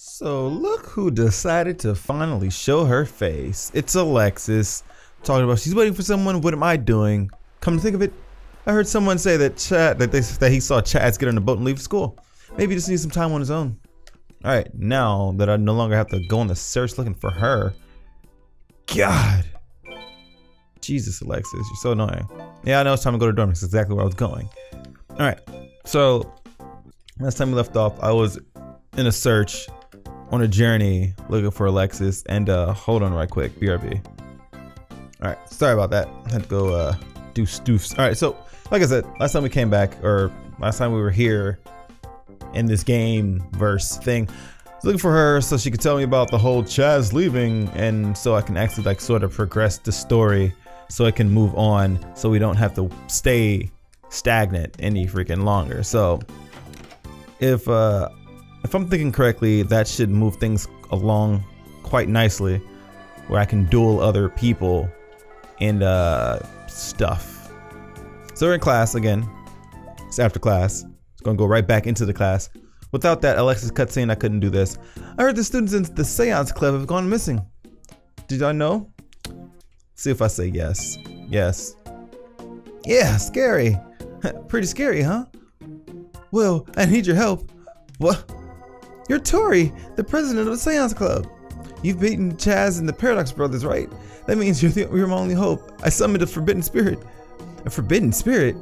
So look who decided to finally show her face. It's Alexis talking about she's waiting for someone. What am I doing? Come to think of it, I heard someone say that Chad that they that he saw Chaz get on the boat and leave school. Maybe he just needs some time on his own. All right, now that I no longer have to go on the search looking for her. God. Jesus, Alexis, you're so annoying. Yeah, I know it's time to go to dorm. Exactly where I was going. All right, so last time we left off, I was in a search on a journey looking for Alexis. And uh, hold on right quick, BRB. All right, sorry about that. I had to go uh, do stoofs. All right, so like I said, last time we came back, or last time we were here in this game verse thing, looking for her so she could tell me about the whole Chaz leaving, and so I can actually like sort of progress the story, so I can move on, so we don't have to stay stagnant any freaking longer. So if uh if I'm thinking correctly, that should move things along quite nicely, where I can duel other people and uh stuff. So we're in class again. It's after class. It's gonna go right back into the class. Without that Alexis cutscene, I couldn't do this. I heard the students in the Seance Club have gone missing. Did I know? See if I say yes. Yes. Yeah, scary. Pretty scary, huh? Well, I need your help. What? You're Tori, the president of the Seance Club. You've beaten Chaz and the Paradox Brothers, right? That means you're, the, you're my only hope. I summoned a forbidden spirit. A forbidden spirit?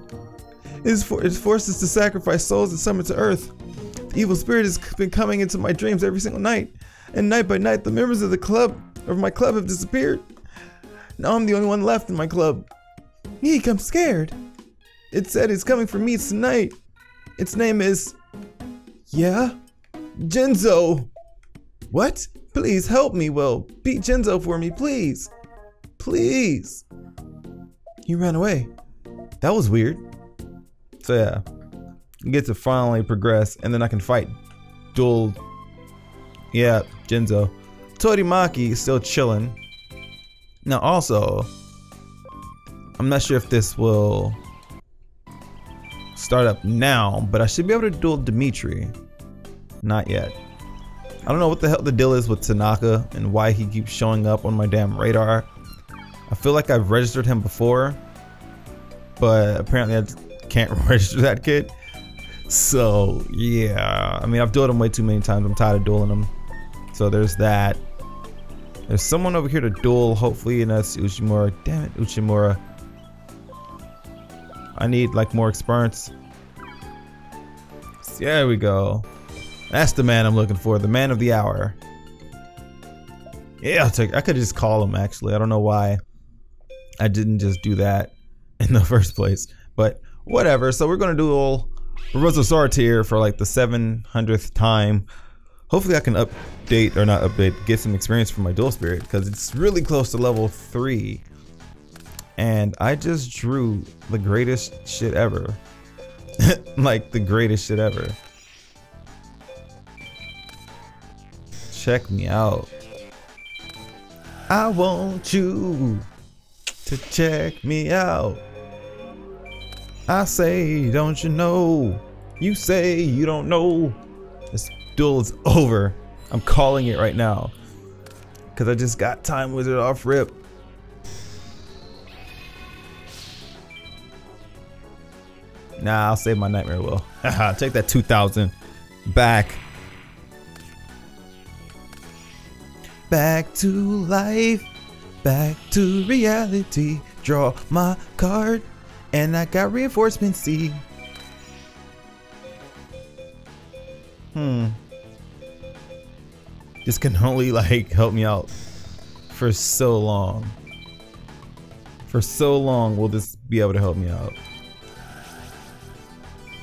It, is for, it forces to sacrifice souls and summon to Earth. The evil spirit has been coming into my dreams every single night. And night by night, the members of the club, of my club, have disappeared. Now I'm the only one left in my club. Eek, I'm scared. It said it's coming for me tonight. Its name is... Yeah? Jinzo! What? Please help me, Will. Beat Jinzo for me, please. Please. He ran away. That was weird. So yeah, you get to finally progress, and then I can fight dual. Yeah, Jinzo. Torimaki is still chilling. Now also, I'm not sure if this will start up now, but I should be able to duel Dimitri. Not yet. I don't know what the hell the deal is with Tanaka and why he keeps showing up on my damn radar. I feel like I've registered him before, but apparently I can't register that kid. So yeah, I mean I've dueled him way too many times. I'm tired of dueling him. So there's that. There's someone over here to duel, hopefully, and that's Uchimura. Damn it, Uchimura. I need like more experience. There we go. That's the man I'm looking for, the man of the hour. Yeah, take. I could just call him actually. I don't know why I didn't just do that in the first place, but whatever. So we're gonna do a little Barroso Sortier for like the 700th time. Hopefully I can update or not update, get some experience from my dual spirit because it's really close to level three. And I just drew the greatest shit ever. like the greatest shit ever. Check me out. I want you to check me out. I say, don't you know? You say you don't know. This duel is over. I'm calling it right now. Cause I just got Time Wizard off rip. Nah, I'll save my Nightmare Wheel. Take that 2000 back. Back to life. Back to reality. Draw my card. And I got reinforcement C. Hmm. This can only like help me out for so long. For so long will this be able to help me out.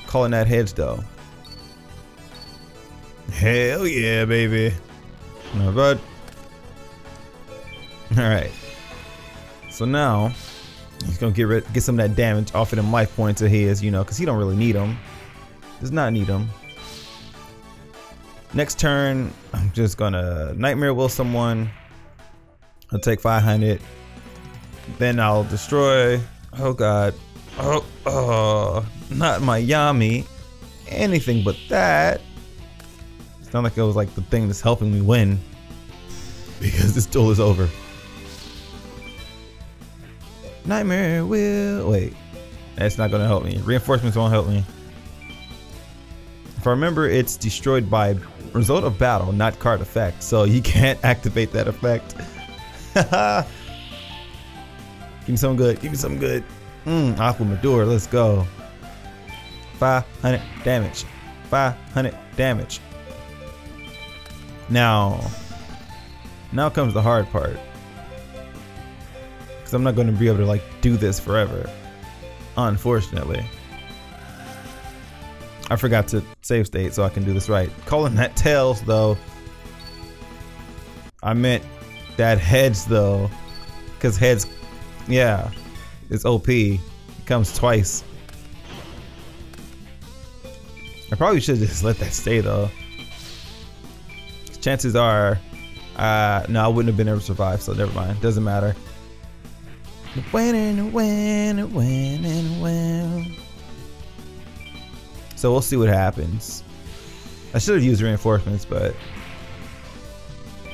Calling that hedge though. Hell yeah, baby. No, but all right. So now he's gonna get rid, get some of that damage off of them life points of his, you know, because he don't really need them. Does not need them. Next turn, I'm just gonna Nightmare Wheel someone. I'll take 500. Then I'll destroy. Oh god. Oh, oh, not my Yami. Anything but that. It's not like it was like the thing that's helping me win. Because this duel is over. Nightmare will wait. That's not gonna help me. Reinforcements won't help me. If I remember, it's destroyed by result of battle, not card effect. So you can't activate that effect. Give me something good. Give me something good. Mmm, Aqua Madoor, let's go. 500 damage. 500 damage. Now, now comes the hard part. Because I'm not going to be able to like do this forever. Unfortunately. I forgot to save state so I can do this right. Calling that tails though. I meant that heads though. Because heads, yeah, it's OP. It comes twice. I probably should just let that stay though. Chances are, uh, no, I wouldn't have been able to survive, so never mind. Doesn't matter. Win and win and win and win. So we'll see what happens. I should have used reinforcements, but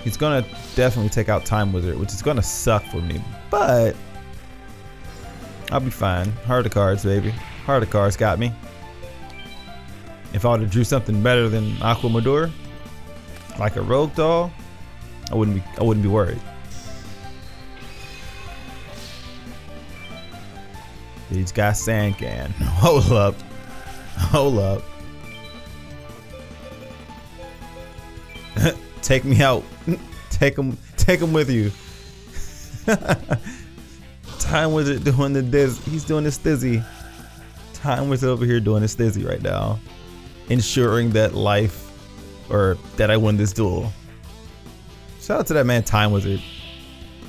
he's gonna definitely take out Time Wizard, which is gonna suck for me. But I'll be fine. Heart of cards, baby. Heart of cards got me. If I would have drew something better than Aqua Madoor, like a Rogue Doll, I wouldn't be I wouldn't be worried. He's got Sangan. Hold up. Hold up. take me out. take him take him with you. Time Wizard doing the diz. He's doing the stizzy. Time Wizard over here doing the stizzy right now. Ensuring that life or that I win this duel. Shout out to that man Time Wizard.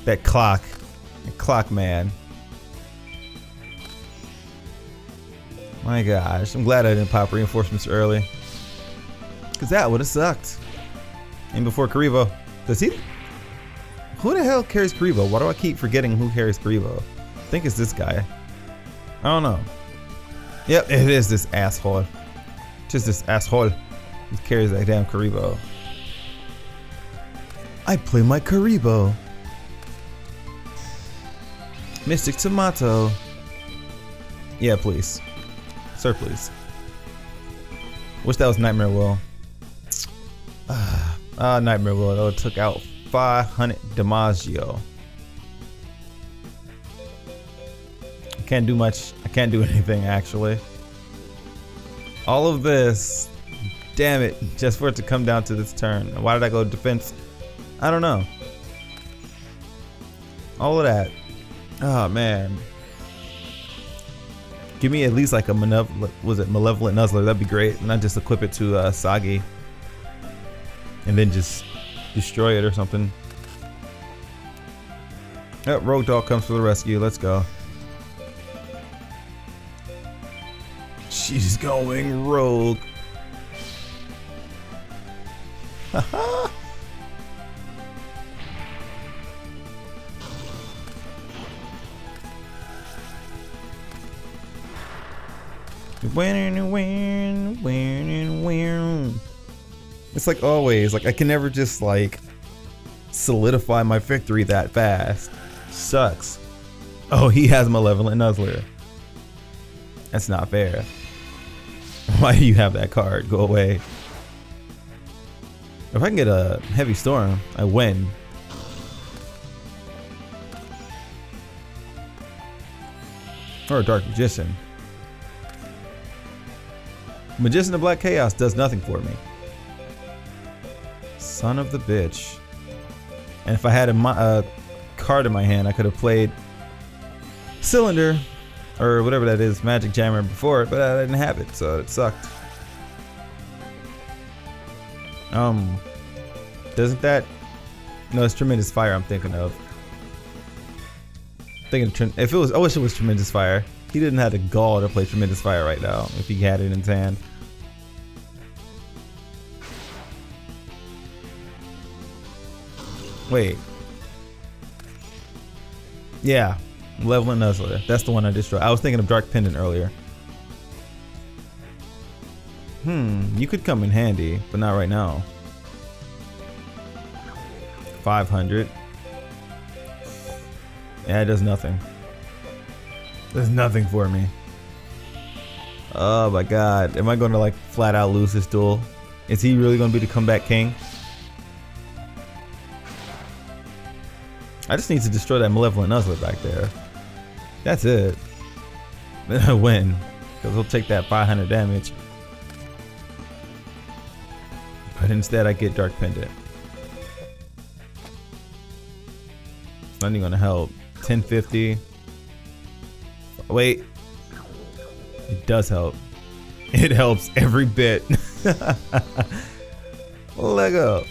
That clock. That clock man. My gosh, I'm glad I didn't pop reinforcements early. Cause that would have sucked. And before Kuriboh. Does he? Who the hell carries Kuriboh? Why do I keep forgetting who carries Kuriboh? I think it's this guy. I don't know. Yep, it is this asshole. Just this asshole who carries that damn Kuriboh. I play my Kuriboh. Mystic Tomato. Yeah, please. Sir, please. Wish that was Nightmare Wheel. Ah, uh, Nightmare Wheel. That took out 500 Damaggio. I can't do much. I can't do anything, actually. All of this, damn it, just for it to come down to this turn. Why did I go defense? I don't know. All of that. Oh, man. Give me at least like a malevolent, was it malevolent nuzzler? That'd be great. And I just equip it to uh, Sagi, and then just destroy it or something. Yep, Rogue Doll comes to the rescue. Let's go. She's going rogue. It's like always, like I can never just like solidify my victory that fast. Sucks. Oh, he has Malevolent Nuzzler. That's not fair. Why do you have that card? Go away. If I can get a Heavy Storm, I win. Or a Dark Magician. Magician of Black Chaos does nothing for me. Son of the bitch. And if I had a, a card in my hand, I could have played Cylinder or whatever that is, Magic Jammer before it, but I didn't have it, so it sucked. Um, doesn't that? No, it's Tremendous Fire. I'm thinking of. Thinking if it was, I wish it was Tremendous Fire. He didn't have the gall to play Tremendous Fire right now if he had it in his hand. Wait. Yeah, Malevolent Nuzzler. That's the one I destroyed. I was thinking of Dark Pendant earlier. Hmm, you could come in handy, but not right now. 500. Yeah, it does nothing. There's nothing for me. Oh my god. Am I going to like flat out lose this duel? Is he really going to be the comeback king? I just need to destroy that Malevolent Nuzzler back there. That's it. Then I win. Because he'll take that 500 damage. But instead I get Dark Pendant. It's not even gonna help. 1050. Wait. It does help. It helps every bit. Lego.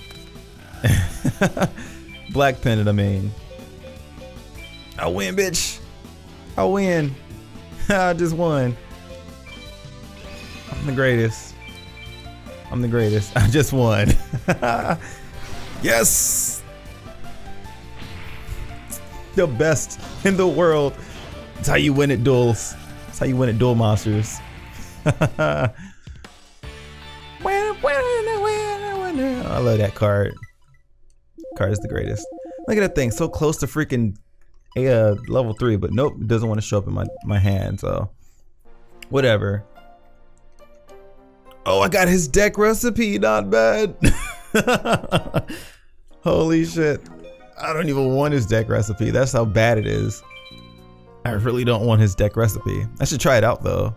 Black Pendant, I mean. I win, bitch. I win. I just won. I'm the greatest. I'm the greatest. I just won. yes! The best in the world. That's how you win at duels. That's how you win at Duel Monsters. I love that card. Card is the greatest. Look at that thing, so close to freaking uh, level three, but nope, doesn't want to show up in my my hand. So whatever. Oh, I got his deck recipe. Not bad. Holy shit. I don't even want his deck recipe. That's how bad it is. I really don't want his deck recipe. I should try it out though.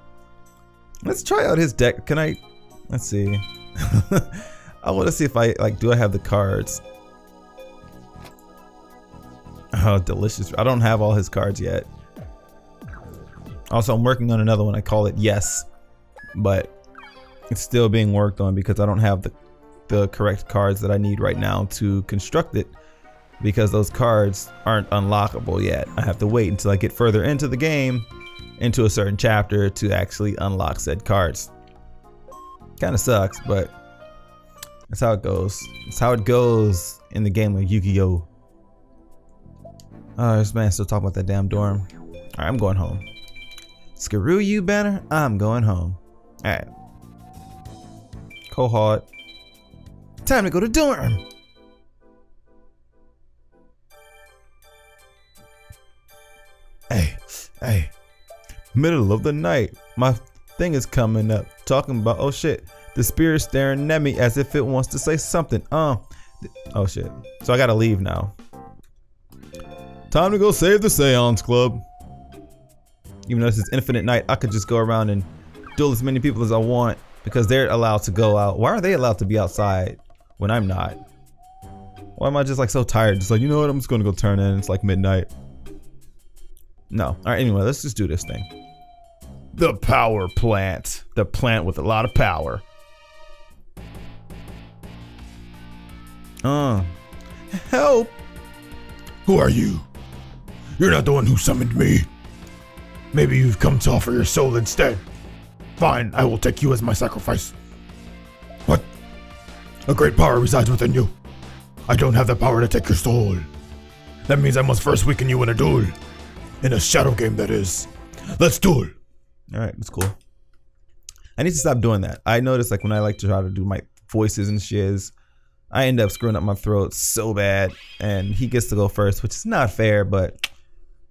Let's try out his deck. Can I? Let's see. I want to see if I like. Do I have the cards? Oh, delicious. I don't have all his cards yet. Also, I'm working on another one. I call it Yes. But it's still being worked on because I don't have the, the correct cards that I need right now to construct it because those cards aren't unlockable yet. I have to wait until I get further into the game, into a certain chapter to actually unlock said cards. Kind of sucks, but that's how it goes. That's how it goes in the game of Yu-Gi-Oh! Oh, this man still talking about that damn dorm. Alright, I'm going home. Screw you, Banner. I'm going home. Alright. Cohort. Time to go to dorm. Hey, hey. Middle of the night. My thing is coming up. Talking about, oh shit. The spirit staring at me as if it wants to say something. Uh. Oh shit. So I gotta leave now. Time to go save the Seance Club. Even though this is infinite night, I could just go around and duel as many people as I want because they're allowed to go out. Why are they allowed to be outside when I'm not? Why am I just like so tired? Just like, you know what, I'm just gonna go turn in. It's like midnight. No. Alright, anyway, let's just do this thing. The power plant. The plant with a lot of power. Uh. Help! Who are you? You're not the one who summoned me. Maybe you've come to offer your soul instead. Fine, I will take you as my sacrifice. What? A great power resides within you. I don't have the power to take your soul. That means I must first weaken you in a duel. In a shadow game, that is. Let's duel. Alright, that's cool. I need to stop doing that. I notice like when I like to try to do my voices and shiz, I end up screwing up my throat so bad. And he gets to go first, which is not fair, but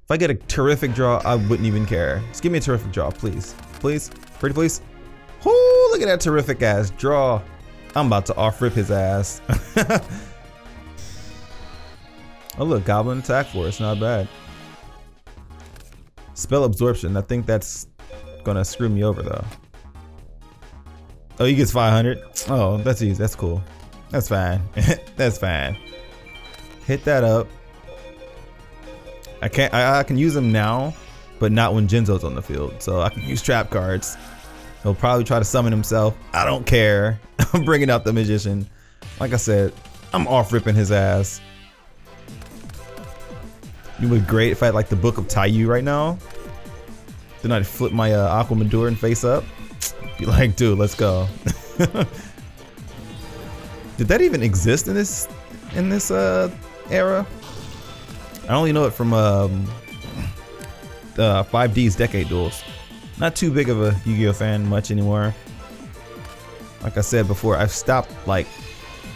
if I get a terrific draw, I wouldn't even care. Just give me a terrific draw, please. Please? Pretty please? Oh, look at that terrific ass draw. I'm about to off rip his ass. oh look, Goblin attack force, not bad. Spell absorption, I think that's gonna screw me over though. Oh, he gets 500. Oh, that's easy, that's cool. That's fine, that's fine. Hit that up. I can't. I, I, can use them now, but not when Jinzo's on the field. So I can use trap cards. He'll probably try to summon himself. I don't care. I'm bringing out the magician. Like I said, I'm off ripping his ass. You would be great if I had like the Book of Taiyou right now. Then I'd flip my uh, Aqua Madoor and face up. Be like, dude, let's go. Did that even exist in this in this uh, era? I only know it from um, uh, 5D's Decade Duels. Not too big of a Yu-Gi-Oh fan much anymore. Like I said before, I've stopped like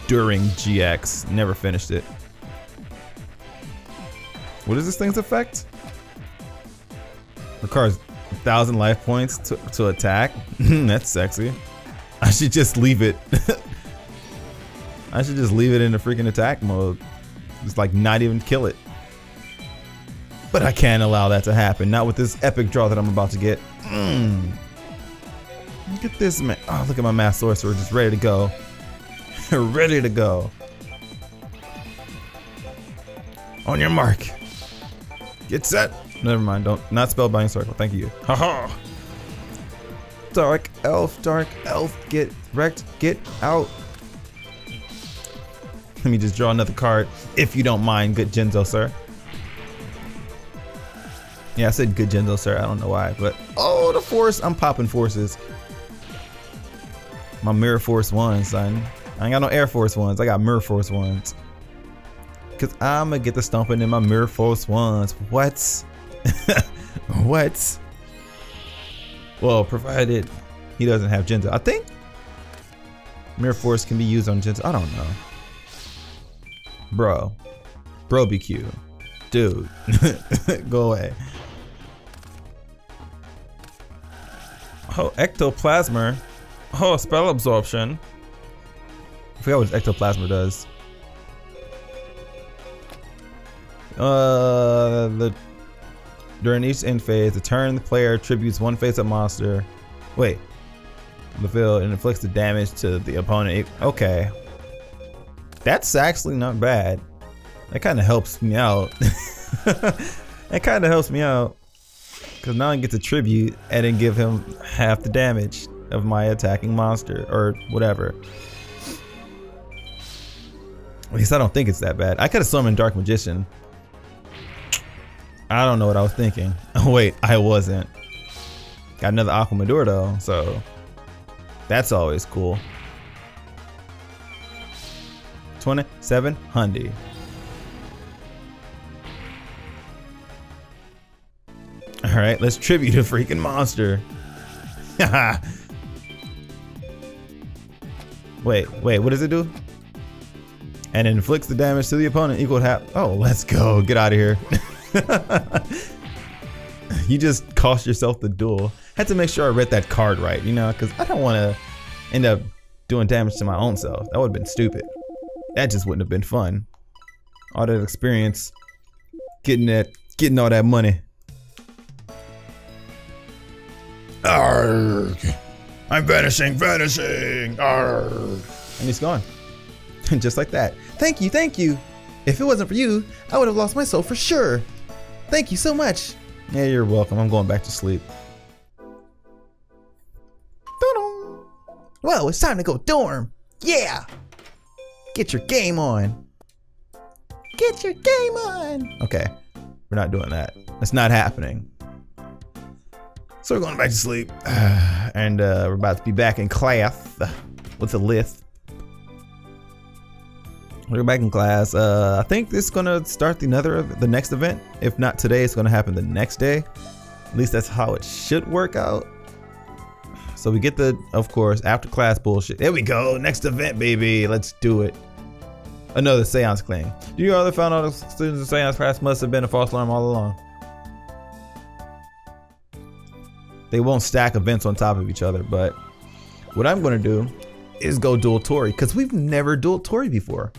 during GX, never finished it. What is this thing's effect? Requires thousand life points to, to attack. That's sexy. I should just leave it. I should just leave it in the freaking attack mode. Just like not even kill it. But I can't allow that to happen. Not with this epic draw that I'm about to get. Mm. Look at this man. Oh, look at my mass sorcerer just ready to go. ready to go. On your mark. Get set. Never mind. Don't not spell spellbinding circle. Thank you. Haha. -Ha. Dark elf, dark elf, get wrecked, get out. Let me just draw another card, if you don't mind, good Jinzo, sir. Yeah, I said good Jinzo, sir. I don't know why, but oh, the force! I'm popping forces. My Mirror Force ones, son. I ain't got no Air Force ones. I got Mirror Force ones. Cause I'ma get the stomping in my Mirror Force ones. What? what? Well, provided he doesn't have Jinzo. I think Mirror Force can be used on Jinzo. I don't know. Bro. Bro BQ. Dude. Go away. Oh, Ectoplasmer. Oh, spell absorption. I forgot what Ectoplasmer does. Uh, the during each end phase, the turn the player attributes one face-up monster. Wait, the field and inflicts the damage to the opponent. Okay, that's actually not bad. That kind of helps me out. that kind of helps me out because now I get to tribute and then give him half the damage of my attacking monster or whatever. At least I don't think it's that bad. I could have summoned Dark Magician. I don't know what I was thinking. Wait, I wasn't. Got another Aqua Madoor though, so that's always cool. 27 Hundy. Alright, let's tribute a freaking monster. wait, wait, what does it do? And inflicts the damage to the opponent equal to half. Oh, let's go. Get out of here. you just cost yourself the duel. Had to make sure I read that card right, you know, because I don't want to end up doing damage to my own self. That would have been stupid. That just wouldn't have been fun. All that experience, getting that, getting all that money. I'm vanishing, vanishing. And he's gone. just like that. Thank you, thank you. If it wasn't for you, I would have lost my soul for sure. Thank you so much. Yeah, you're welcome. I'm going back to sleep. Well, it's time to go dorm. Yeah. Get your game on. Get your game on. Okay. We're not doing that. That's not happening. So we're going back to sleep. and uh, we're about to be back in class with the list. We're back in class. Uh, I think this is gonna start the another the next event. If not today, it's gonna happen the next day. At least that's how it should work out. So we get the, of course, after class bullshit. There we go. Next event, baby. Let's do it. Another seance claim. Do you other found out the students in seance class must have been a false alarm all along? They won't stack events on top of each other, but what I'm gonna do is go dual Tori because we've never dual Tori before.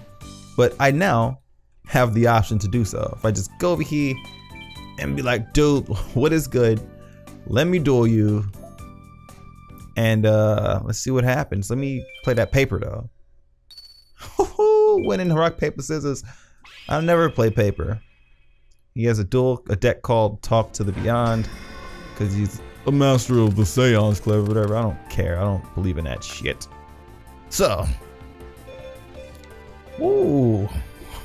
But I now have the option to do so. If I just go over here and be like, dude, what is good? Let me duel you. And uh, let's see what happens. Let me play that paper though. Winning rock, paper, scissors. I've never played paper. He has a duel, a deck called Talk to the Beyond. Because he's a master of the seance club, or whatever. I don't care. I don't believe in that shit. So, Ooh,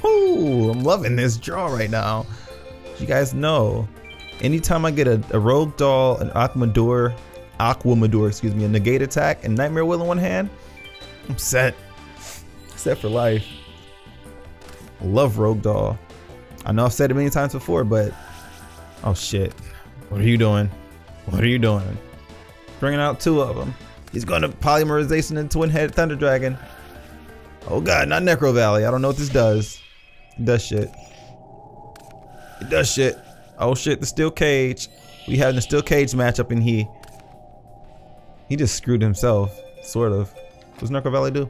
ooh, I'm loving this draw right now. You guys know, anytime I get a, a Rogue Doll, an Aqua Madoor, Aquamador, excuse me, a Negate attack, and Nightmare Wheel in one hand, I'm set. Set for life. Love Rogue Doll. I know I've said it many times before, but oh shit. What are you doing? What are you doing? Bringing out two of them. He's going to polymerization and Twin Head Thunder Dragon. Oh god, not Necro Valley. I don't know what this does. It does shit. It does shit. Oh shit, the steel cage. We having a steel cage matchup in here. He just screwed himself, sort of. What's Necro Valley do?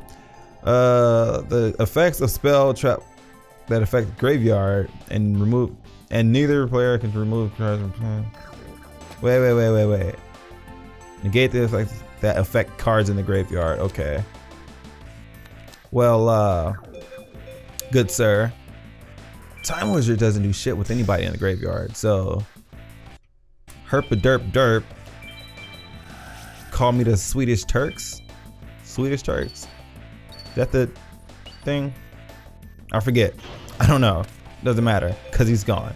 Uh, the effects of spell trap that affect graveyard and remove, and neither player can remove cards. from- Wait, wait, wait, wait, wait. Negate the effects that affect cards in the graveyard. Okay. Well, uh, good sir. Time Wizard doesn't do shit with anybody in the graveyard, so herp a derp derp. Call me the Swedish Turks. Swedish Turks. Is that the thing? I forget. I don't know. Doesn't matter, cause he's gone.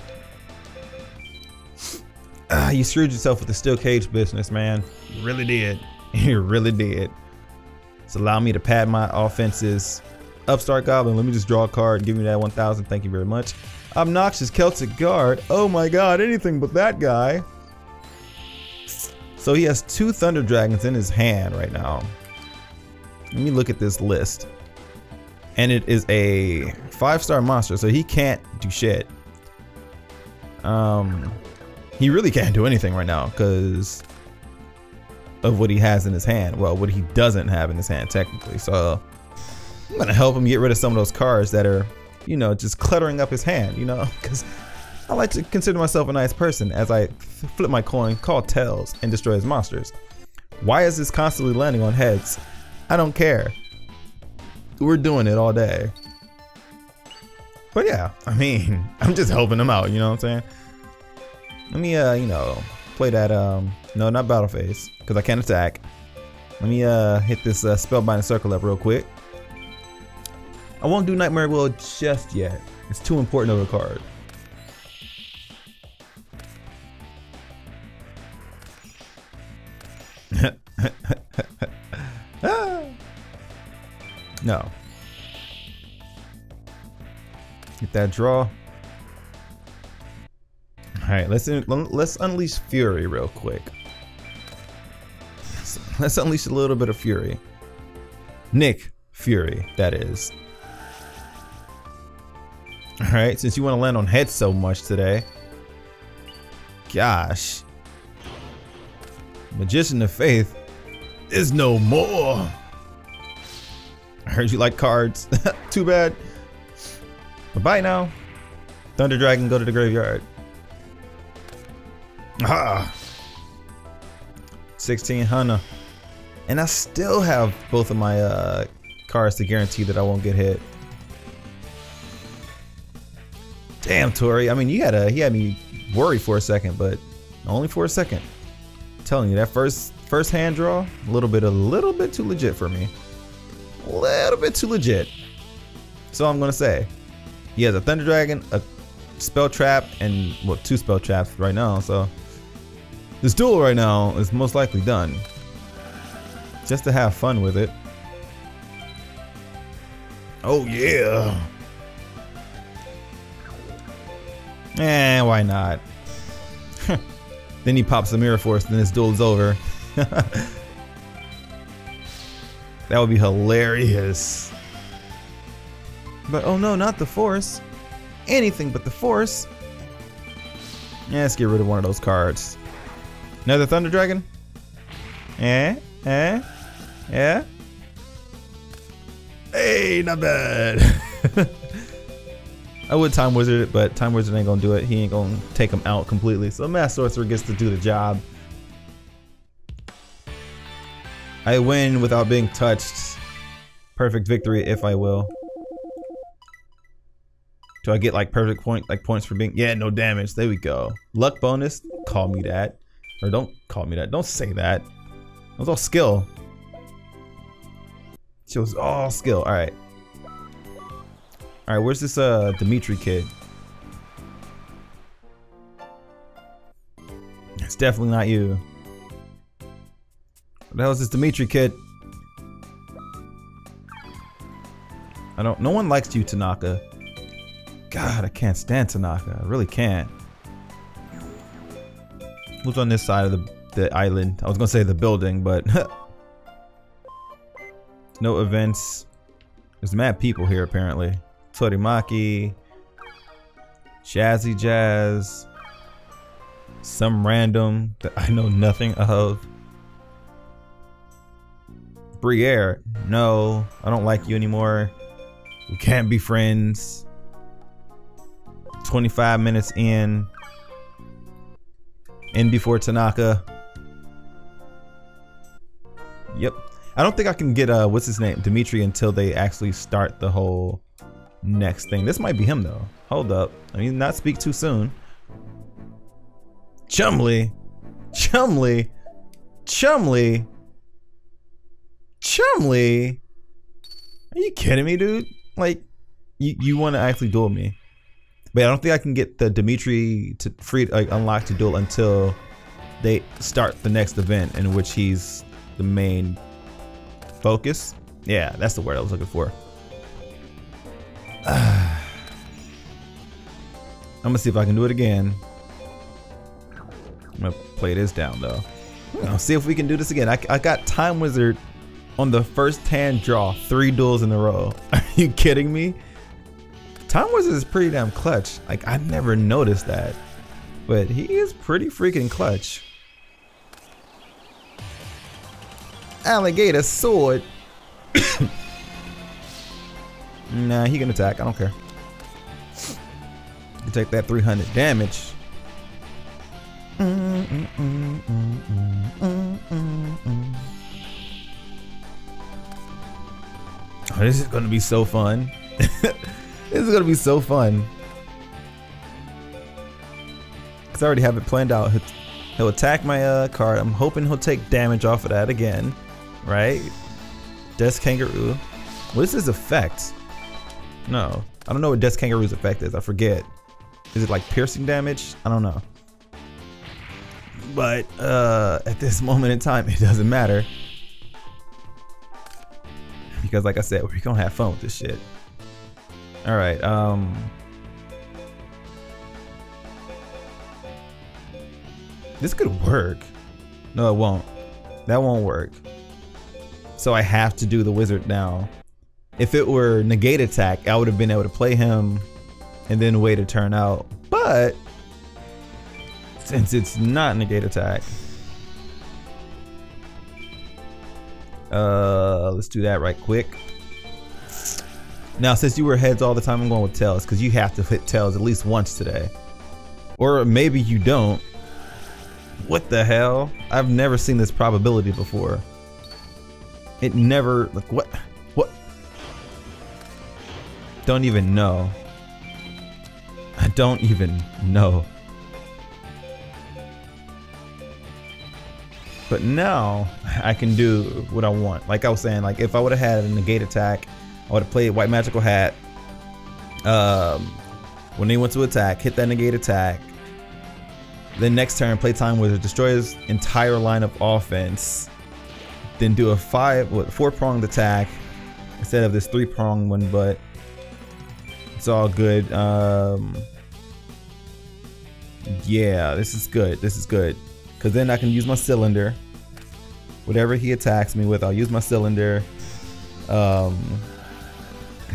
Ah, you screwed yourself with the steel cage business, man. You really did. You really did. It's allow me to pad my offenses. Upstart Goblin, let me just draw a card give me that 1000. Thank you very much. Obnoxious Celtic Guard. Oh my god, anything but that guy. So he has two Thunder Dragons in his hand right now. Let me look at this list. And it is a five star monster, so he can't do shit. Um, he really can't do anything right now because of what he has in his hand. Well, what he doesn't have in his hand, technically. So I'm gonna help him get rid of some of those cards that are, you know, just cluttering up his hand. You know, because I like to consider myself a nice person as I flip my coin, call tails, and destroy his monsters. Why is this constantly landing on heads? I don't care. We're doing it all day. But yeah, I mean, I'm just helping him out, you know what I'm saying? Let me, uh, you know, play that, um, no, not battle phase, because I can't attack. Let me, uh, hit this uh, spellbinding circle up real quick. I won't do Nightmare Wheel just yet. It's too important of a card. No. Get that draw. All right, let's let's unleash fury real quick. Let's unleash a little bit of fury. Nick Fury, that is. All right, since you want to land on heads so much today. Gosh. Magician of Faith is no more. I heard you like cards. Too bad. Bye bye now. Thunder Dragon, go to the graveyard. Ah. 1600. And I still have both of my uh, cards to guarantee that I won't get hit. Damn, Tori. I mean, you had a he had me worried for a second, but only for a second. I'm telling you, that first first hand draw, a little bit, a little bit too legit for me. A little bit too legit. So I'm gonna say, he has a Thunder Dragon, a Spell Trap, and well, two Spell Traps right now. So this duel right now is most likely done. Just to have fun with it. Oh yeah. Eh, why not? then he pops the Mirror Force, then this duel is over. that would be hilarious. But oh no, not the Force. Anything but the Force. Yeah, let's get rid of one of those cards. Another Thunder Dragon? Eh? Eh? Yeah? Hey, not bad. I would Time Wizard it, but Time Wizard ain't gonna do it. He ain't gonna take him out completely. So Mass Sorcerer gets to do the job. I win without being touched. Perfect victory if I will. Do I get like perfect point like points for being yeah, no damage. There we go. Luck bonus, call me that. Or don't call me that. Don't say that. It was all skill. It was all skill. Alright. Alright, where's this uh Dimitri kid? It's definitely not you. What the hell is this Dimitri kid? I don't no one likes you, Tanaka. God, I can't stand Tanaka. I really can't. Who's on this side of the, the island? I was gonna say the building, but no events. There's mad people here apparently. Torimaki. Jazzy Jazz. Some random that I know nothing of. Briere, no, I don't like you anymore. We can't be friends. 25 minutes in. In before Tanaka. Yep. I don't think I can get uh what's his name? Dimitri until they actually start the whole next thing. This might be him though. Hold up. I mean not speak too soon. Chumley. Chumley. Chumley. Chumley. Are you kidding me, dude? Like, you, you want to actually duel me. But I don't think I can get the Dimitri to free like unlock to duel until they start the next event in which he's the main focus. Yeah, that's the word I was looking for. I'm gonna see if I can do it again. I'm gonna play this down though. Hmm. I'll see if we can do this again. I, I got Time Wizard on the first hand draw, three duels in a row. Are you kidding me? Time Wizard is pretty damn clutch. Like, I never noticed that. But he is pretty freaking clutch. Alligator sword. nah, he can attack. I don't care. You take that 300 damage. Oh, this is gonna be so fun. This is gonna be so fun. Cause I already have it planned out. He'll, attack my uh, card. I'm hoping he'll take damage off of that again, right? Death Kangaroo. What is his effect? No, I don't know what Death Kangaroo's effect is. I forget. Is it like piercing damage? I don't know. But uh, at this moment in time, it doesn't matter. Because like I said, we're gonna have fun with this shit. All right, um. This could work. No, it won't. That won't work. So I have to do the wizard now. If it were negate attack, I would have been able to play him and then wait a turn out. But since it's not negate attack. Uh, let's do that right quick. Now, since you were heads all the time, I'm going with tails because you have to hit tails at least once today. Or maybe you don't. What the hell? I've never seen this probability before. It never, like, what? What? Don't even know. I don't even know. But now I can do what I want. Like I was saying, like if I would have had a negate attack, I would have played White Magical Hat. Um, when they went to attack, hit that negate attack. Then next turn, play Time Wizard, destroy his entire line of offense. Then do a five, what, four pronged attack instead of this three pronged one, but it's all good. Um, yeah, this is good. This is good. Because then I can use my cylinder. Whatever he attacks me with, I'll use my cylinder. Um,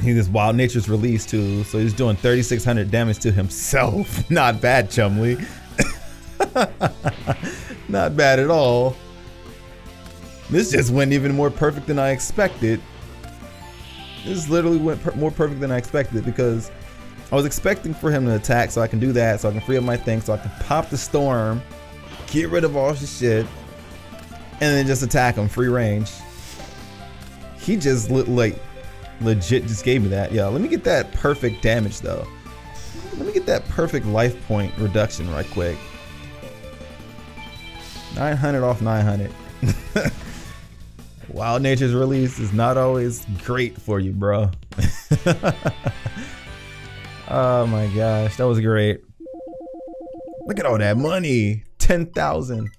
he this wild nature's release too, so he's doing 3,600 damage to himself. Not bad, Chumley. Not bad at all. This just went even more perfect than I expected. This literally went per more perfect than I expected because I was expecting for him to attack so I can do that, so I can free up my thing, so I can pop the storm get rid of all his shit, and then just attack him free range. He just looked like legit just gave me that. Yeah, let me get that perfect damage though. Let me get that perfect life point reduction right quick. 900 off 900. Wild Nature's release is not always great for you, bro. oh my gosh, that was great. Look at all that money. 10,000.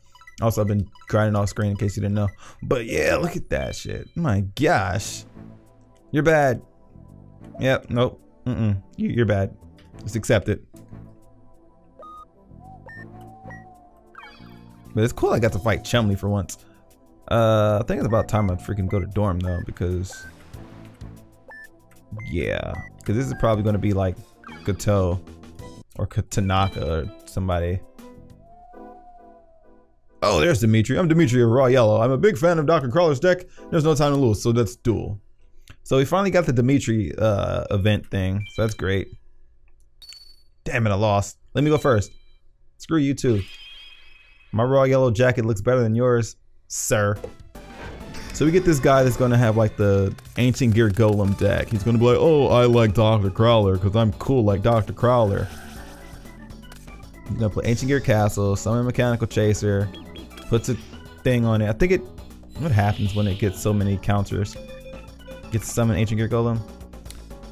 Also, I've been grinding off screen in case you didn't know. But yeah, look at that shit. My gosh. You're bad. Yep, nope. Mm-mm. You're bad. Just accept it. But it's cool I got to fight Chumley for once. Uh, I think it's about time I freaking go to dorm though, because... Yeah. Because this is probably going to be like Gateau. Or Tanaka or somebody. Oh, there's Dimitri. I'm Dimitri of Ra Yellow. I'm a big fan of Dr. Crowler's deck. There's no time to lose, so let's duel. So we finally got the Dimitri uh, event thing, so that's great. Damn it, I lost. Let me go first. Screw you too. My Ra Yellow jacket looks better than yours, sir. So we get this guy that's gonna have like the Ancient Gear Golem deck. He's gonna be like, oh, I like Dr. Crowler because I'm cool like Dr. Crowler. He's gonna play Ancient Gear Castle, summon Mechanical Chaser, puts a thing on it. I think it, what happens when it gets so many counters? Gets summon Ancient Gear Golem.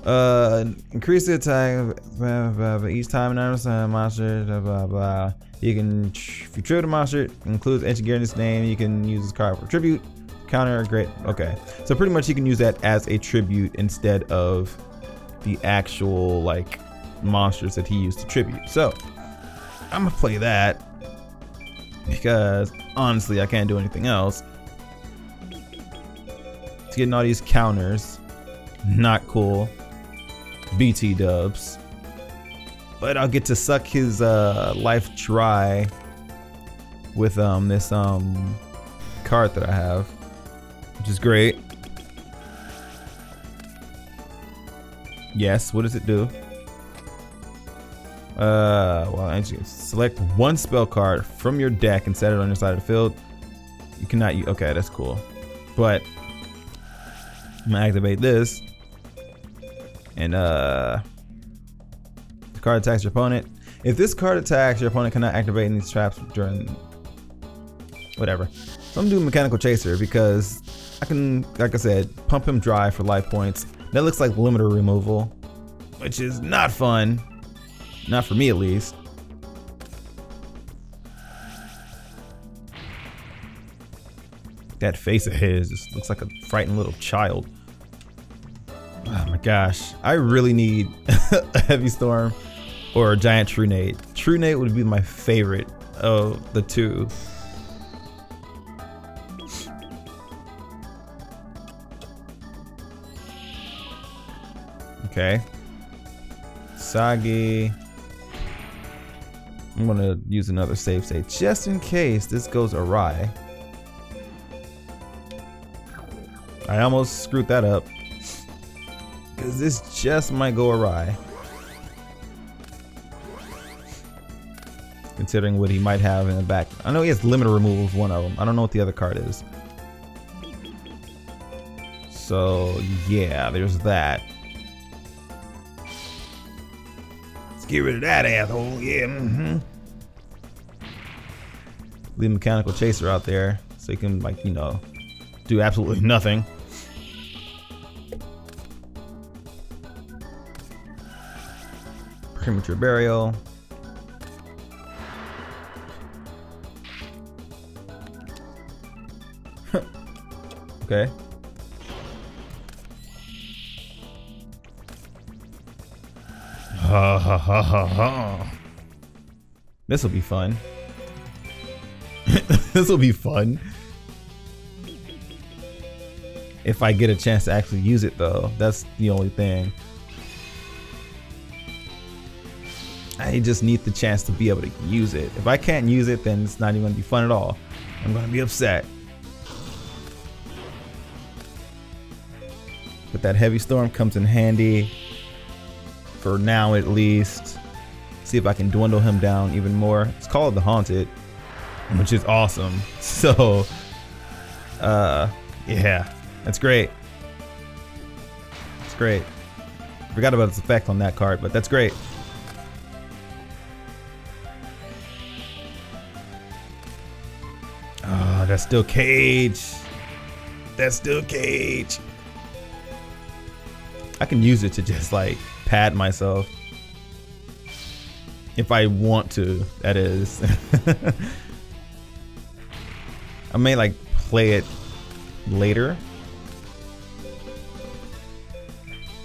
Uh, increase the attack blah, blah, blah, each time an a monster. Blah, blah, blah. You can, if you tribute a monster, includes Ancient Gear in its name. You can use this card for tribute, counter, great. Okay, so pretty much you can use that as a tribute instead of the actual like monsters that he used to tribute. So I'm gonna play that because honestly I can't do anything else. It's getting all these counters, not cool. BT dubs. But I'll get to suck his uh, life dry with um this um card that I have, which is great. Yes, what does it do? Uh, well, select one spell card from your deck and set it on your side of the field. You cannot okay, that's cool. But, I'm gonna activate this. And, uh, the card attacks your opponent. If this card attacks, your opponent cannot activate any traps during, whatever. So I'm doing Mechanical Chaser because I can, like I said, pump him dry for life points. That looks like limiter removal, which is not fun. Not for me, at least. That face of his just looks like a frightened little child. Oh my gosh. I really need a Heavy Storm or a Giant Trunade. True Nade would be my favorite of the two. Okay. Sagi. I'm gonna use another save state just in case this goes awry. I almost screwed that up. Because this just might go awry. Considering what he might have in the back. I know he has limiter removal is one of them. I don't know what the other card is. So yeah, there's that. Let's get rid of that asshole. Yeah. Mm-hmm. Leave mechanical chaser out there so he can like you know do absolutely nothing. Premature burial. okay. Ha ha ha ha ha. This will be fun. this will be fun. If I get a chance to actually use it though, that's the only thing. I just need the chance to be able to use it. If I can't use it, then it's not even gonna be fun at all. I'm gonna be upset. But that heavy storm comes in handy for now at least. See if I can dwindle him down even more. It's called The Haunted, which is awesome. So, uh, yeah, that's great. It's great. Forgot about its effect on that card, but that's great. That's Steel Cage. That's Steel Cage. I can use it to just like pad myself. If I want to, that is. I may like play it later.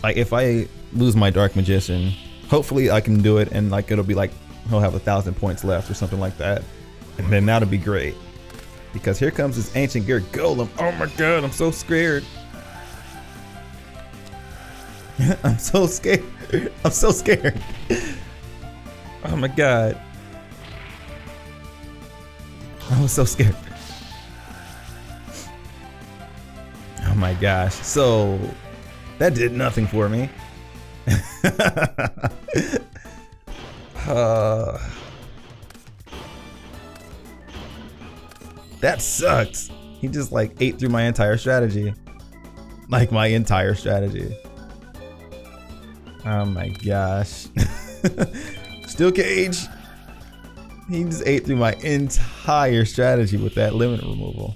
Like if I lose my Dark Magician, hopefully I can do it and like it'll be like he'll have a thousand points left or something like that. And then that'll be great. Because here comes this Ancient Gear Golem. Oh my god, I'm so scared. I'm so scared. I'm so scared. Oh my god. I was so scared. Oh my gosh. So that did nothing for me. uh, that sucks. He just like ate through my entire strategy. Like my entire strategy. Oh my gosh. Steel cage. He just ate through my entire strategy with that limit removal.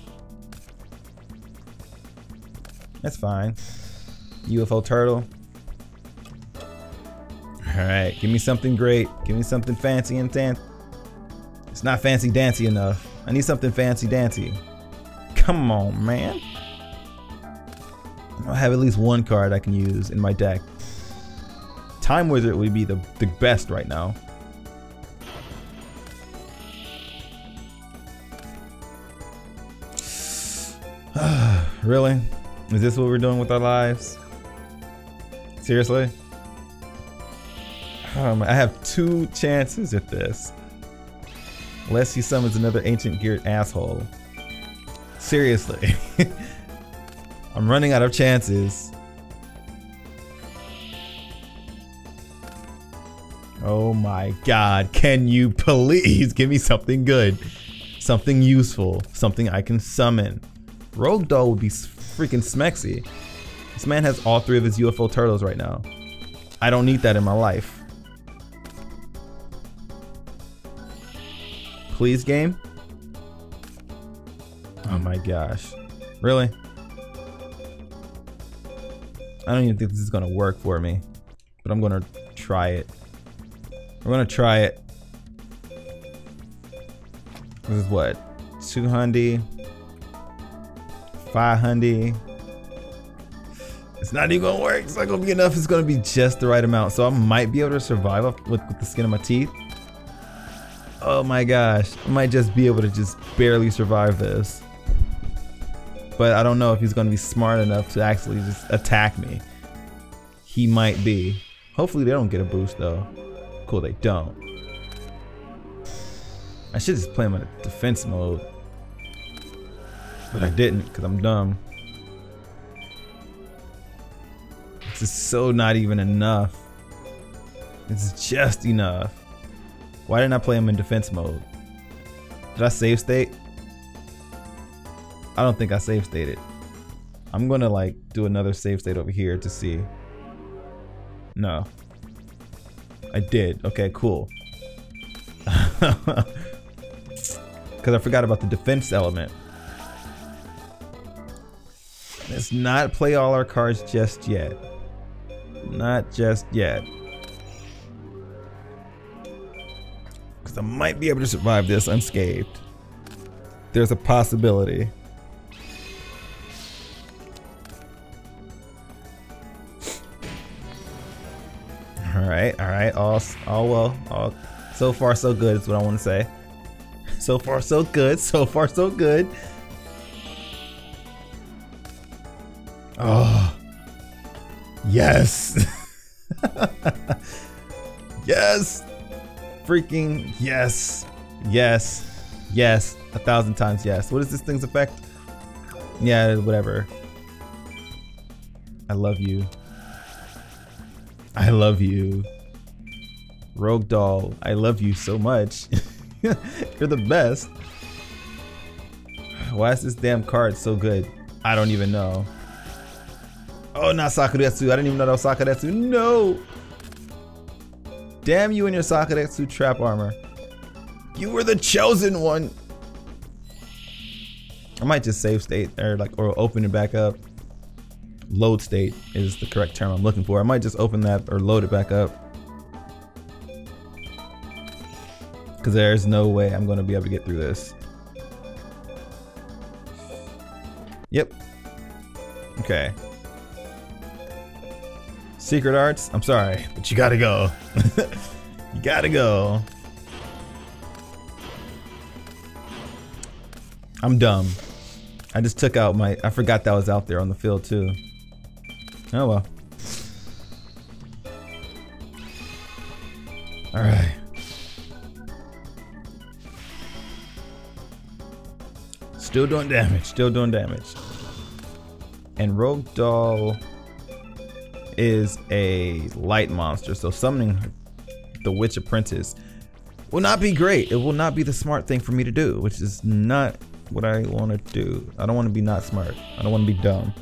That's fine. UFO turtle. Alright, give me something great. Give me something fancy and dan- It's not fancy dancy enough. I need something fancy dancy. Come on, man. I have at least one card I can use in my deck. Time Wizard would be the, the best right now. really? Is this what we're doing with our lives? Seriously? Um, I have two chances at this. Unless he summons another ancient geared asshole. Seriously. I'm running out of chances. Oh my god, can you please give me something good? Something useful, something I can summon. Rogue Doll would be freaking smexy. This man has all three of his UFO turtles right now. I don't need that in my life. Please, game? Oh my gosh. Really? I don't even think this is gonna work for me. But I'm gonna try it. We're gonna try it. This is what? 200 500 It's not even gonna work. It's not gonna be enough. It's gonna be just the right amount. So I might be able to survive with, with the skin of my teeth. Oh my gosh. I might just be able to just barely survive this. But I don't know if he's gonna be smart enough to actually just attack me. He might be. Hopefully they don't get a boost though. Cool, they don't. I should just play him in a defense mode. But I didn't because I'm dumb. This is so not even enough. It's just enough. Why didn't I play him in defense mode? Did I save state? I don't think I save stated. I'm gonna like do another save state over here to see. No. I did. Okay, cool. Because I forgot about the defense element. Let's not play all our cards just yet. Not just yet. Because I might be able to survive this unscathed. There's a possibility. All right, all right, all, all well, all so far so good is what I want to say. So far so good, so far so good. Oh, yes, yes, freaking yes, yes, yes, a thousand times yes. What is this thing's effect? Yeah, whatever. I love you. I love you. Rogue Doll, I love you so much. You're the best. Why is this damn card so good? I don't even know. Oh, not Sakuretsu. I didn't even know that was Sakuretsu. No! Damn you and your Sakuretsu trap armor. You were the chosen one. I might just save state or like or open it back up load state is the correct term I'm looking for. I might just open that or load it back up. Because there's no way I'm to be able to get through this. Yep. Okay. Secret Arts, I'm sorry, but you gotta go. you gotta go. I'm dumb. I just took out my, I forgot that was out there on the field too. Oh well. All right. Still doing damage, still doing damage. And Rogue Doll is a light monster, so summoning the Witch Apprentice will not be great. It will not be the smart thing for me to do, which is not what I want to do. I don't want to be not smart. I don't want to be dumb.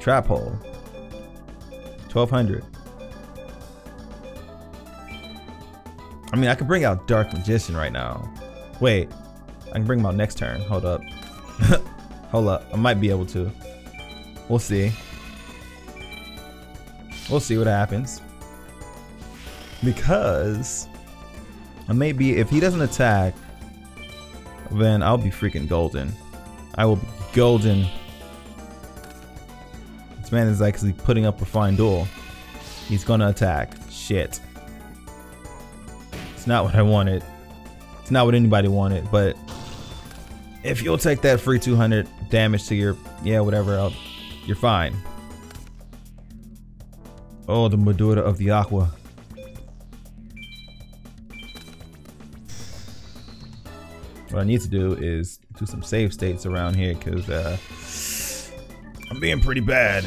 Trap hole. 1200. I mean, I could bring out Dark Magician right now. Wait, I can bring him out next turn. Hold up. Hold up. I might be able to. We'll see. We'll see what happens. Because maybe if he doesn't attack, then I'll be freaking golden. I will be golden. This man is actually putting up a fine duel. He's gonna attack. Shit. It's not what I wanted. It's not what anybody wanted, but if you'll take that free 200 damage to your, yeah, whatever, I'll, you're fine. Oh, the Medulla of the Aqua. What I need to do is do some save states around here because uh, I'm being pretty bad.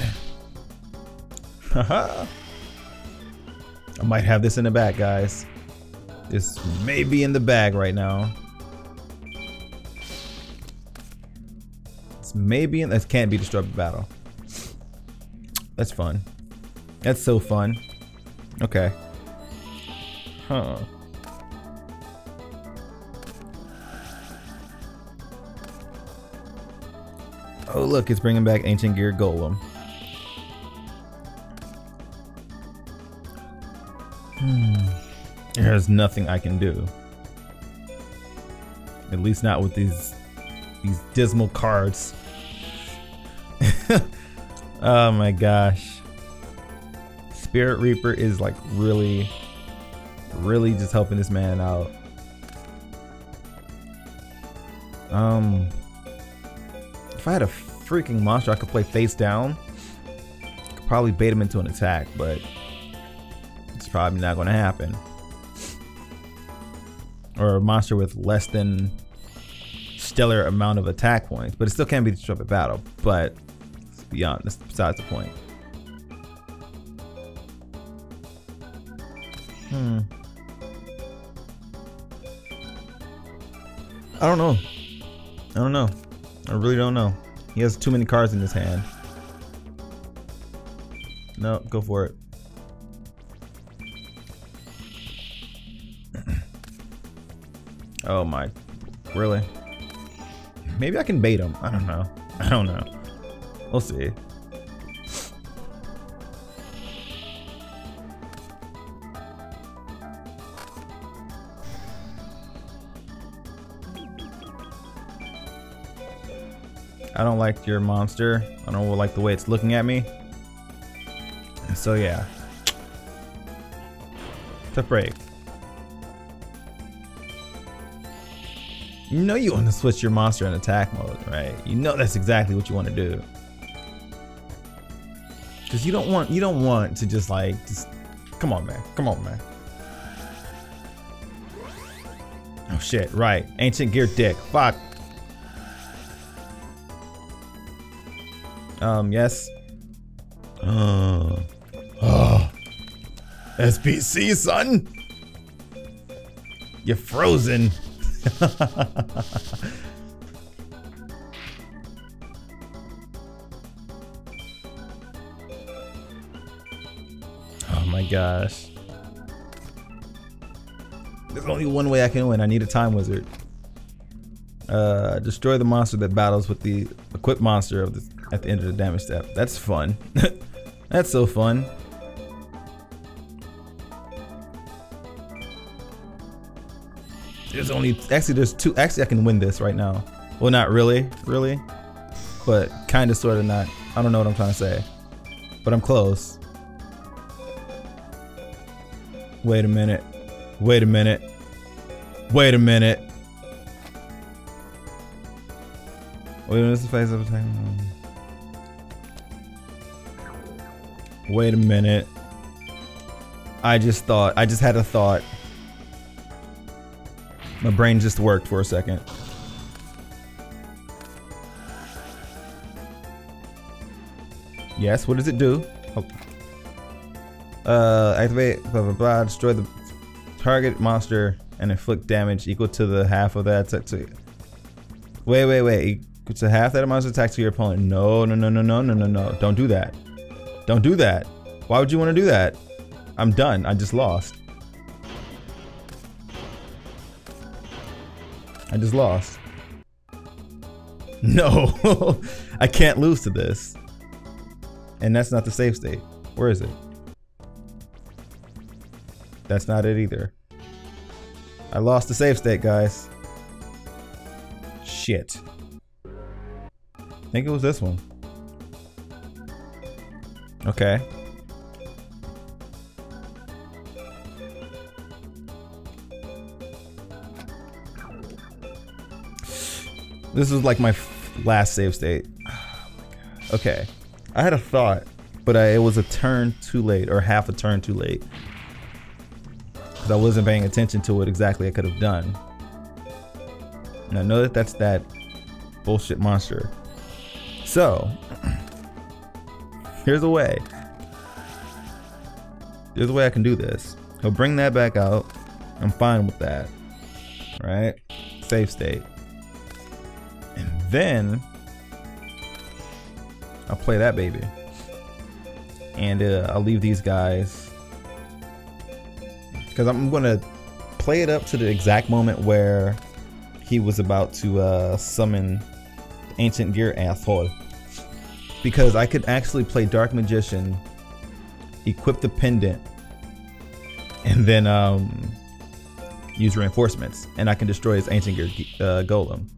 Haha. I might have this in the bag, guys. This may be in the bag right now. This may be in. This can't be disrupted battle. That's fun. That's so fun. Okay. Huh. Oh look, it's bringing back Ancient Gear Golem. Hmm. There's nothing I can do. At least not with these these dismal cards. oh my gosh. Spirit Reaper is like really, really just helping this man out. Um, if I had a freaking monster I could play face down, I could probably bait him into an attack, but it's probably not going to happen. Or a monster with less than stellar amount of attack points, but it still can be disrupted battle. But beyond, that's besides the point. Hmm. I don't know. I don't know. I really don't know. He has too many cards in his hand. No, go for it. oh my. Really? Maybe I can bait him. I don't know. I don't know. We'll see. I don't like your monster. I don't like the way it's looking at me. So yeah. Tough break. You know you want to switch your monster in attack mode, right? You know that's exactly what you want to do. Cause you don't want you don't want to just like just come on man. Come on man. Oh shit, right. Ancient gear dick. Fuck. Um, yes. Uh, oh. SPC, son. You're frozen. oh my gosh. There's only one way I can win. I need a time wizard. Uh, destroy the monster that battles with the equipped monster of the at the end of the damage step. That's fun. That's so fun. There's only actually there's two actually I can win this right now. Well not really, really. But kinda sorta not. I don't know what I'm trying to say. But I'm close. Wait a minute. Wait a minute. Wait a minute. Wait minute, the face of attack. Wait a minute. I just thought, I just had a thought. My brain just worked for a second. Yes, what does it do? Oh. Uh, activate, blah, blah, blah, destroy the target monster and inflict damage equal to the half of that attack to Wait, wait, wait, It's a half that monster's attack to your opponent. No, no, no, no, no, no, no, no, don't do that. Don't do that. Why would you want to do that? I'm done. I just lost. I just lost. No, I can't lose to this. And that's not the save state. Where is it? That's not it either. I lost the save state, guys. Shit. I think it was this one. Okay. This is like my last save state. okay. I had a thought, but I, it was a turn too late, or half a turn too late. Because I wasn't paying attention to what exactly I could have done. And I know that that's that bullshit monster. So, here's a way. There's a way I can do this. He'll bring that back out. I'm fine with that. Right? Safe state. And then I'll play that baby. And uh, I'll leave these guys. Because I'm going to play it up to the exact moment where he was about to uh, summon Ancient Gear Asshole. Because I could actually play Dark Magician, equip the pendant, and then um, use reinforcements. And I can destroy his Ancient Gear uh, Golem.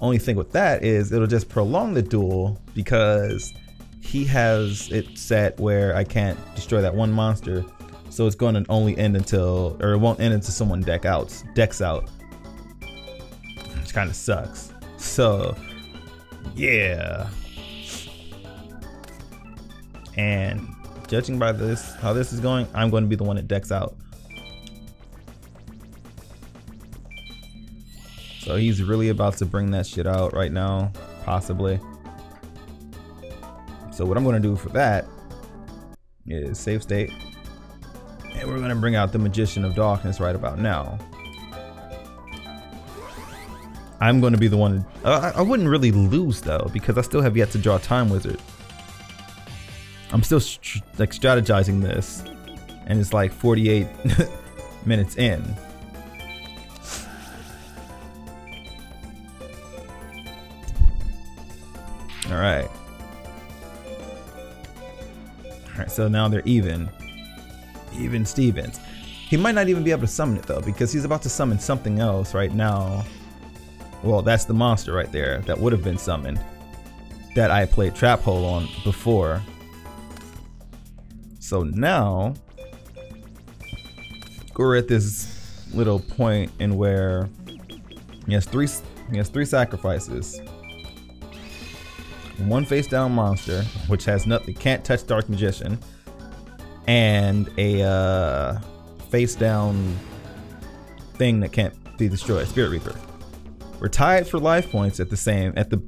Only thing with that is it'll just prolong the duel because he has it set where I can't destroy that one monster. So it's going to only end until, or it won't end until someone deck out, decks out. Which kind of sucks. So, yeah. And judging by this, how this is going, I'm going to be the one that decks out. So he's really about to bring that shit out right now, possibly. So what I'm gonna do for that is save state. And we're gonna bring out the Magician of Darkness right about now. I'm gonna be the one, uh, I wouldn't really lose though, because I still have yet to draw Time Wizard. I'm still like strategizing this, and it's like 48 minutes in. All right. All right, so now they're even. Even Stevens. He might not even be able to summon it though, because he's about to summon something else right now. Well, that's the monster right there that would have been summoned. That I played Trap Hole on before. So now, we're at this little point in where he has three he has three sacrifices one face down monster, which has nothing, can't touch Dark Magician, and a uh, face down thing that can't be destroyed, Spirit Reaper. We're tied for life points at the same at the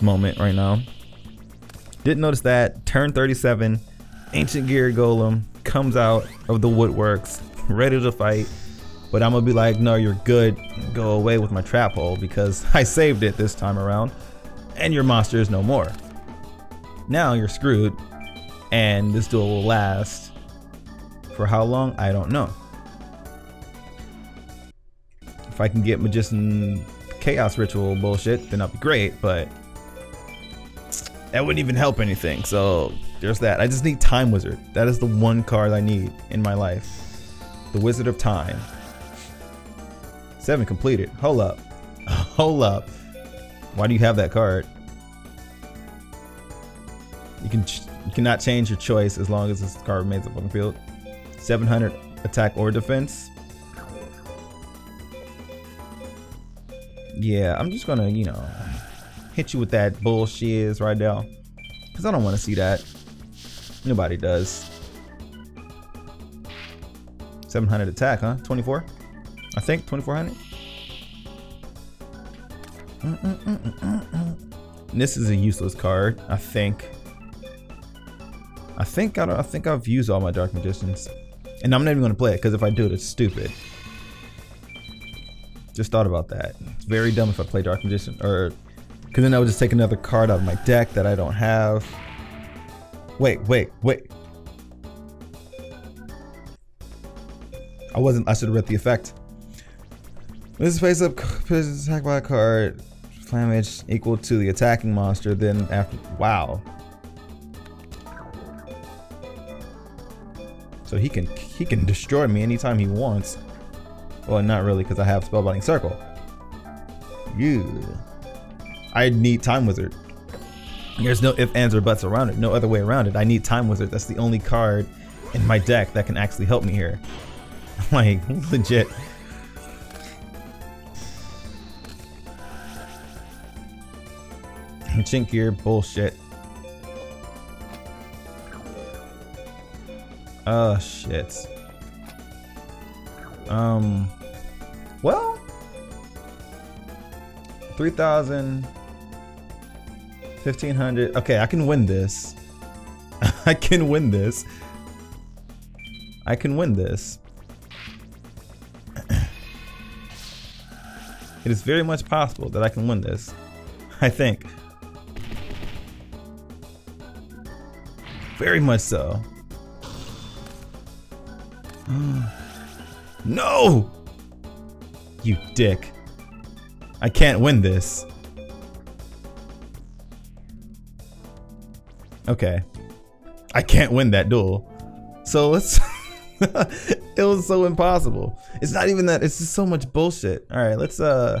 moment right now. Didn't notice that. Turn 37, Ancient Gear Golem comes out of the woodworks, ready to fight. But I'm gonna be like, no, you're good. Go away with my trap hole because I saved it this time around and your monster is no more. Now you're screwed, and this duel will last for how long? I don't know. If I can get Magician Chaos Ritual bullshit, then that'll be great, but that wouldn't even help anything, so there's that. I just need Time Wizard. That is the one card I need in my life. The Wizard of Time. Seven completed. Hold up. Hold up. Why do you have that card? You can you cannot change your choice as long as this card remains up on the field. 700 attack or defense. Yeah, I'm just gonna, you know, hit you with that bullshit is right now. Because I don't want to see that. Nobody does. 700 attack, huh? 24? I think 2400. Mm -mm -mm this is a useless card, I think. I think I, I think I've used all my Dark Magicians. And I'm not even going to play it, because if I do it, it's stupid. Just thought about that. It's very dumb if I play Dark Magician, or... Because then I would just take another card out of my deck that I don't have. Wait, wait, wait. I wasn't, I should have read the effect. This is face up, attack by a card, damage equal to the attacking monster, then after, wow. So he can, he can destroy me anytime he wants. Well, not really, because I have Spellbinding Circle. You. I need Time Wizard. There's no if, ands, or buts around it. No other way around it. I need Time Wizard. That's the only card in my deck that can actually help me here. like, legit. Ancient gear bullshit. Oh shit. Um well 3000 1500 okay I can win this I can win this I can win this It is very much possible that I can win this. I think. Very much so. no! You dick. I can't win this. Okay. I can't win that duel. So let's... it was so impossible. It's not even that, it's just so much bullshit. Alright, let's uh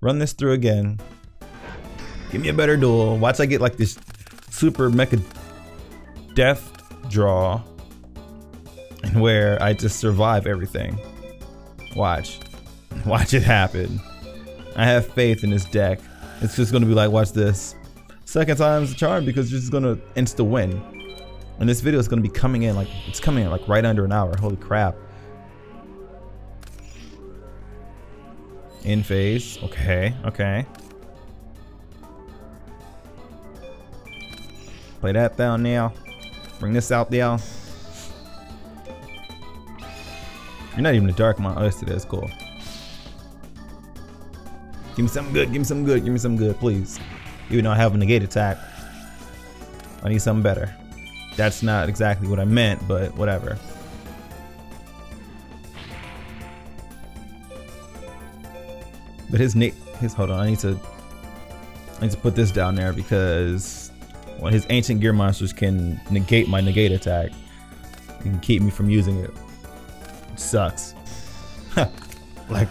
run this through again. Give me a better duel. Watch I get like this super mecha death draw and where I just survive everything. Watch. Watch it happen. I have faith in this deck. It's just gonna be like, watch this. Second time's the charm because you're just gonna insta win. And this video is gonna be coming in like, it's coming in like right under an hour. Holy crap. In phase. Okay, okay. Play that down now. Bring this out there. You're not even a dark mon. Oh, it is. Cool. Give me something good. Give me something good. Give me something good, please. Even though I have a negate attack. I need something better. That's not exactly what I meant, but whatever. But his Nick, his hold on. I need to. I need to put this down there because well, his ancient gear monsters can negate my negate attack and keep me from using it. it sucks. like,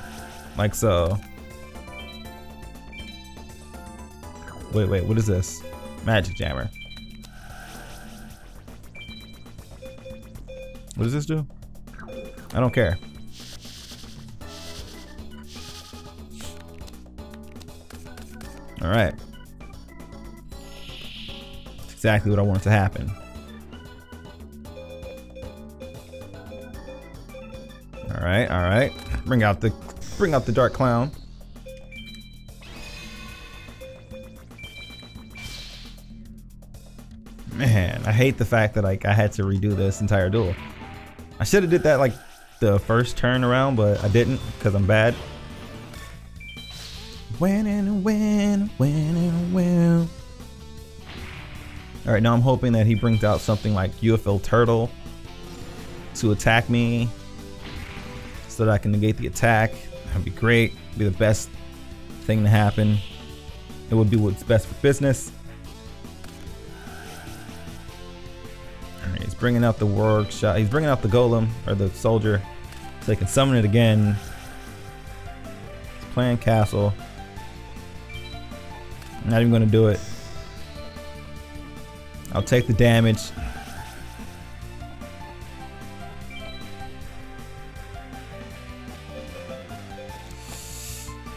like so. Wait, wait, what is this? Magic Jammer. What does this do? I don't care. All right exactly what I wanted to happen. All right, all right. Bring out the bring out the dark clown. Man, I hate the fact that like I had to redo this entire duel. I should have did that like the first turn around, but I didn't because I'm bad. Win and win, win and win. Alright, now I'm hoping that he brings out something like UFO Turtle to attack me so that I can negate the attack. That'd be great. Be the best thing to happen. It would be what's best for business. Bringing out the workshop. He's bringing out the golem or the soldier so they can summon it again. He's playing castle. I'm not even going to do it. I'll take the damage.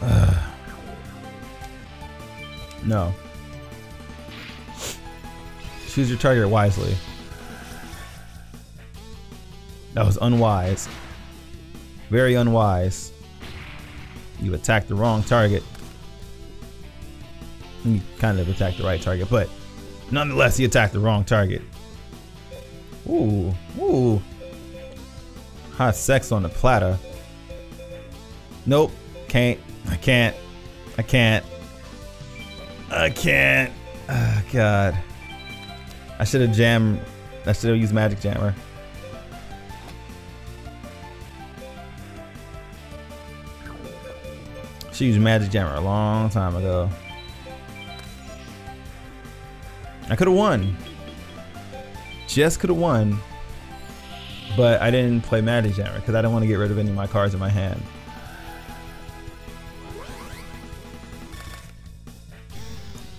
No. Choose your target wisely. That was unwise. Very unwise. You attacked the wrong target. You kind of attacked the right target, but Nonetheless, he attacked the wrong target. Ooh, ooh. Hot sex on the platter. Nope, can't. I can't. I can't. I can't. Oh, God. I should have jammed. I should have used Magic Jammer. She used Magic Jammer a long time ago. I could have won. Just could have won. But I didn't play Magic Jammer because I didn't want to get rid of any of my cards in my hand.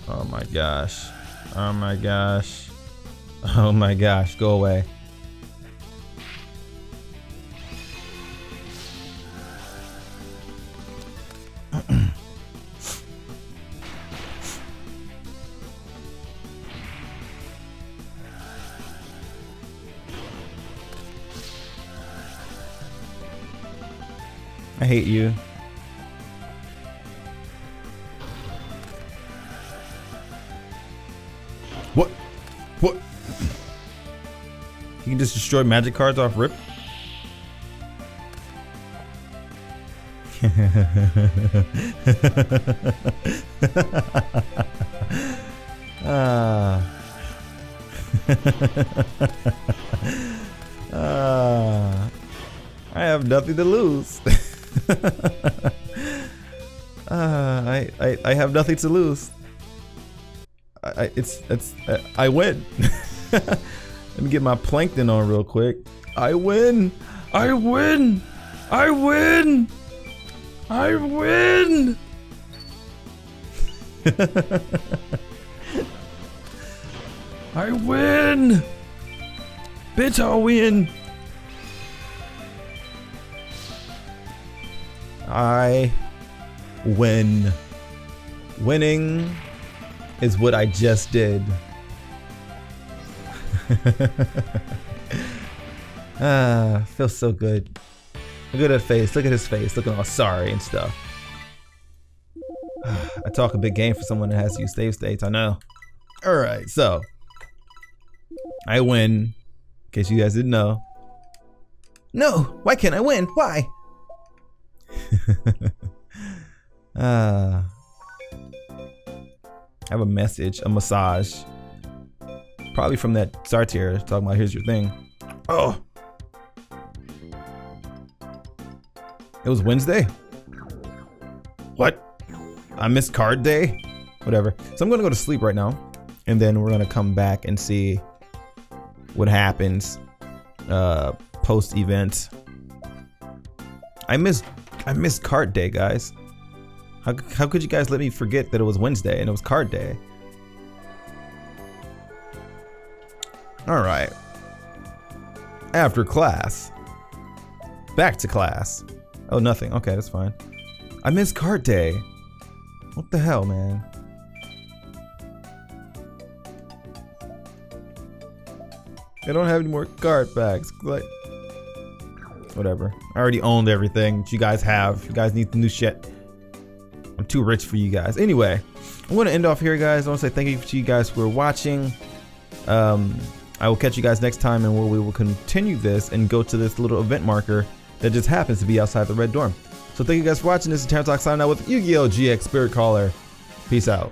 Oh my gosh. Oh my gosh. Oh my gosh. Go away. Hate you. What? What? You can just destroy magic cards off rip. ah. ah. I have nothing to lose. ah, I, I I have nothing to lose. I, I it's it's uh, I win. Let me get my plankton on real quick. I win. I win. I win. I win. I win. Bitch, I win. I win. Winning is what I just did. ah, feels so good. Look at that face. Look at his face. Looking all sorry and stuff. I talk a big game for someone that has to use save states. I know. All right, so I win. In case you guys didn't know. No, why can't I win? Why? Uh, I have a message, a massage. Probably from that Sartier talking about here's your thing. Oh. It was Wednesday? What? I missed card day? Whatever. So I'm gonna go to sleep right now. And then we're gonna come back and see what happens uh post event. I missed I missed cart day, guys. How, how could you guys let me forget that it was Wednesday and it was card day? All right. After class. Back to class. Oh, nothing. Okay, that's fine. I missed card day. What the hell, man? I don't have any more card packs. Like, whatever. I already owned everything that you guys have. You guys need the new shit. I'm too rich for you guys. Anyway, I'm going to end off here, guys. I want to say thank you to you guys for watching. Um, I will catch you guys next time, and where we will continue this and go to this little event marker that just happens to be outside the red dorm. So thank you guys for watching. This is TTarantox signing out with Yu-Gi-Oh! GX Spirit Caller. Peace out.